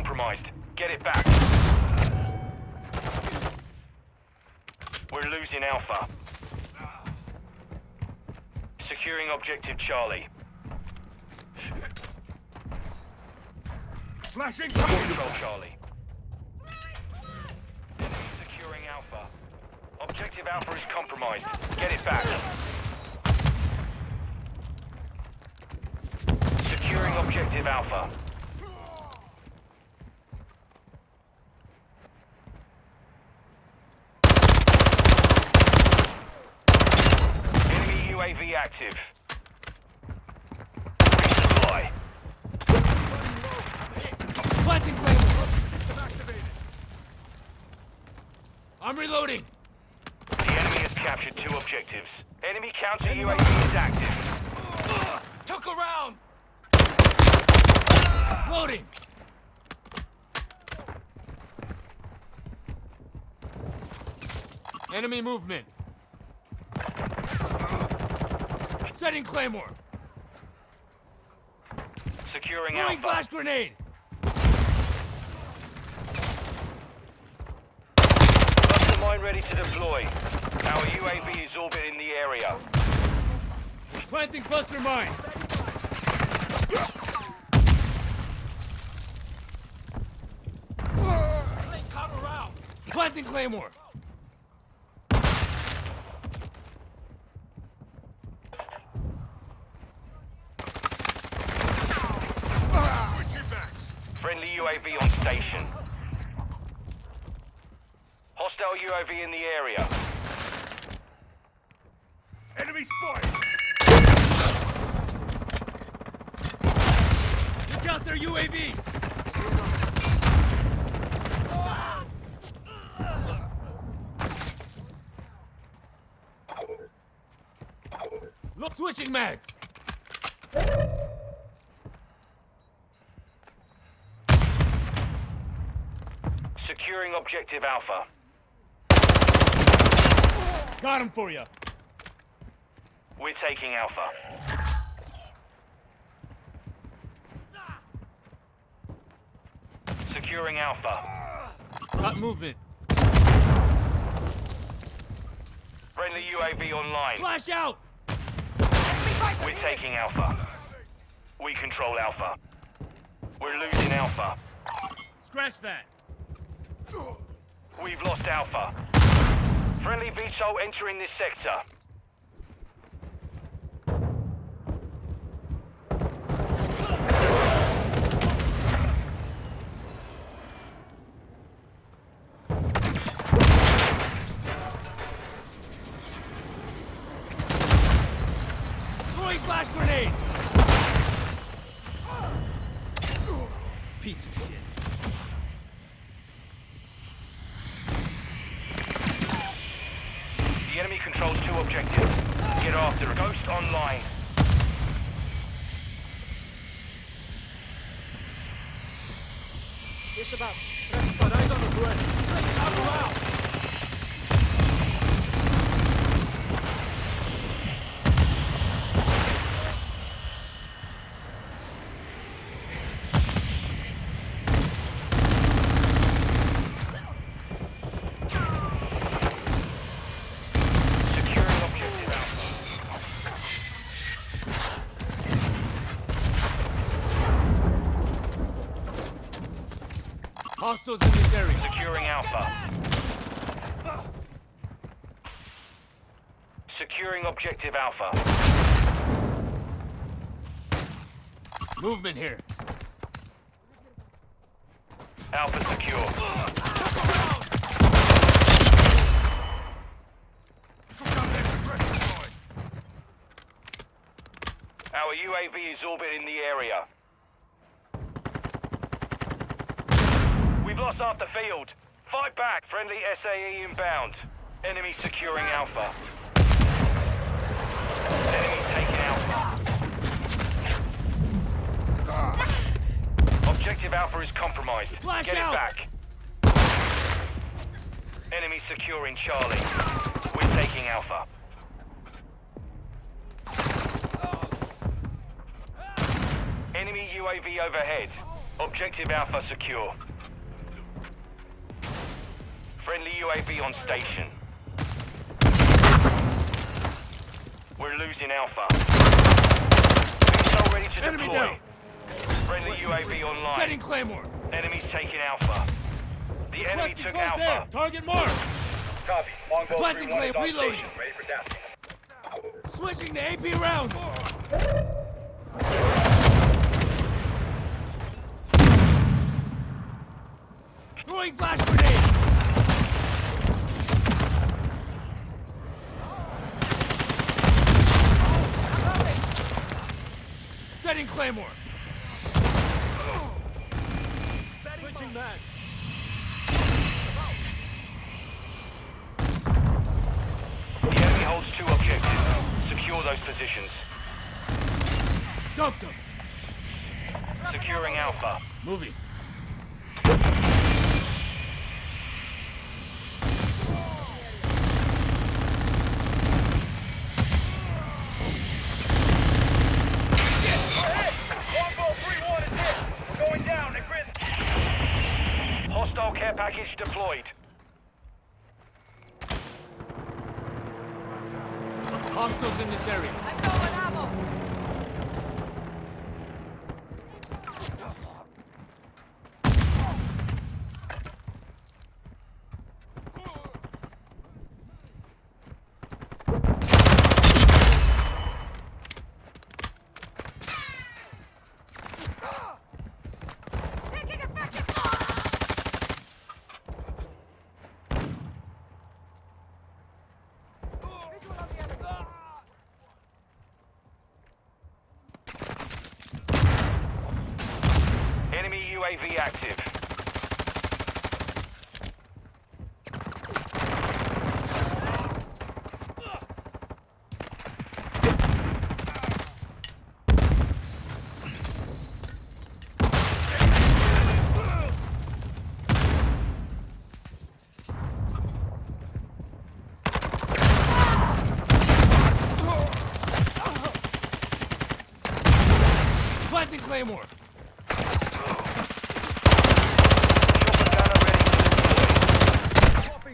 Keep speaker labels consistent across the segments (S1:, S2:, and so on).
S1: compromised. Get it back. We're losing Alpha. Securing objective Charlie.
S2: Flashing
S1: Control Charlie. Enemy securing Alpha. Objective Alpha is compromised. Get it back. Securing objective Alpha. Enemy UAV active. Resupply.
S3: Planting Claymore! I'm reloading!
S1: The enemy has captured two objectives. Enemy counter UAV is active.
S3: Took around! Loading! Enemy movement. Setting Claymore.
S1: Securing
S3: Throwing
S1: Alpha.
S3: flash grenade.
S1: Cluster mine ready to deploy. Our UAV is orbiting the area.
S3: Planting cluster mine. Planting Claymore.
S2: Switching backs.
S1: Friendly UAV on station. Hostile UAV in the area.
S2: Enemy spotted.
S3: Look out their UAV. Look, switching mags.
S1: Securing objective Alpha.
S3: Got him for you.
S1: We're taking Alpha. Securing Alpha.
S3: Got movement.
S1: Friendly UAV online.
S3: Flash out.
S1: We're taking Alpha. We control Alpha. We're losing Alpha.
S3: Scratch that.
S1: We've lost Alpha. Friendly VTOL entering this sector.
S3: Flash grenade. Piece of shit.
S1: The enemy controls two objectives. Get after it. Ghost online.
S3: It's about. Red spot, eyes on the threat. Out around.
S1: Securing objective Alpha.
S3: Hostiles in this area.
S1: Securing Alpha. Securing objective Alpha.
S3: Movement here.
S1: Alpha secure.
S2: Took out their suppression line.
S1: Our UAV is orbiting the area. We've lost half the field. Fight back. Friendly SAE inbound. Enemy securing Alpha. Enemy taking Alpha. Objective Alpha is compromised.
S3: Flash
S1: Get
S3: out.
S1: it back. Enemy securing Charlie. We're taking Alpha. Enemy UAV overhead. Objective Alpha secure. Friendly UAV on station. We're losing Alpha. Missile ready to
S3: Enemy
S1: deploy.
S3: down.
S1: Friendly UAV online.
S3: Setting Claymore.
S1: Enemy's taking Alpha. The enemy took
S3: close
S1: Alpha.
S3: air. Target marked.
S1: Copy. Longbow
S3: Planting
S1: 3-1
S3: claim, reloading.
S1: station. Ready for tasking.
S3: Switching to AP rounds. Throwing flash grenade. Setting Claymore. Switching mags.
S1: The enemy holds two objectives. Secure those positions.
S3: Dumped them!
S1: Securing Alpha.
S3: Moving.
S1: Longbow 3-1 is hit. We're going down at Grid. Hostile care package deployed.
S3: Hostiles in this area.
S4: I'm low on ammo.
S1: UAV active.
S3: Planting Claymore.
S1: Chopper gunner ready to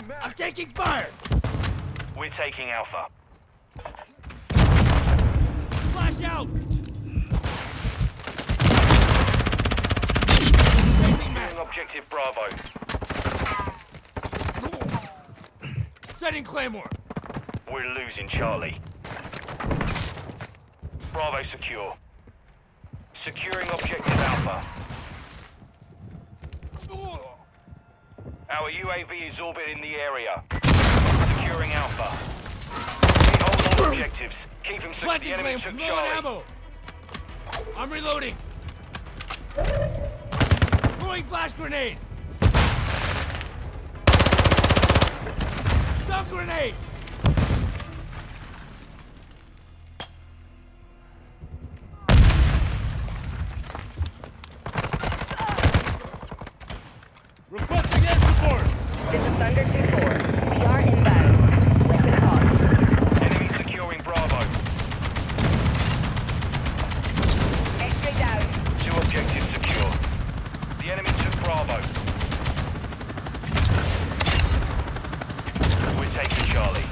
S1: deploy.
S3: I'm taking fire.
S1: We're taking Alpha.
S3: Flash out.
S1: Securing objective Bravo.
S3: Setting Claymore.
S1: We're losing Charlie. Bravo secure. Securing objective Alpha. Our UAV is orbiting the area. Securing Alpha. We hold all objectives. Keep him secure. The enemy took
S3: Low
S1: Charlie.
S3: ammo. I'm reloading. Throwing flash grenade. Stun grenade. Requesting air support.
S5: This is Thunder 2-4. We are inbound. Listen on.
S1: Enemy securing Bravo.
S5: X-ray down.
S1: Two objectives secure. The enemy took Bravo. We're taking Charlie.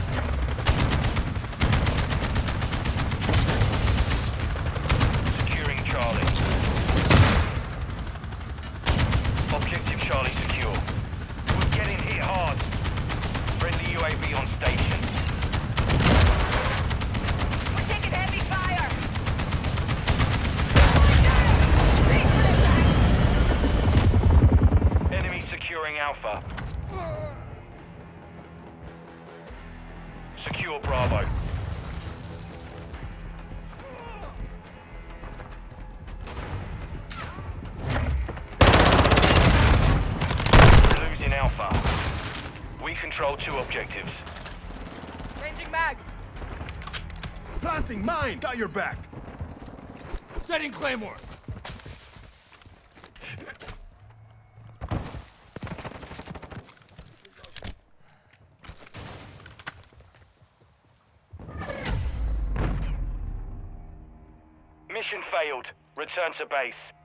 S1: Securing Charlie. Objective Charlie secure. We're getting hit hard. Friendly UAV on station.
S5: We're taking heavy fire.
S1: Enemy securing Alpha. Secure Bravo. We're losing Alpha. We control two objectives.
S4: Changing mag.
S2: Planting mine. Got your back.
S3: Setting Claymore.
S1: Return to base.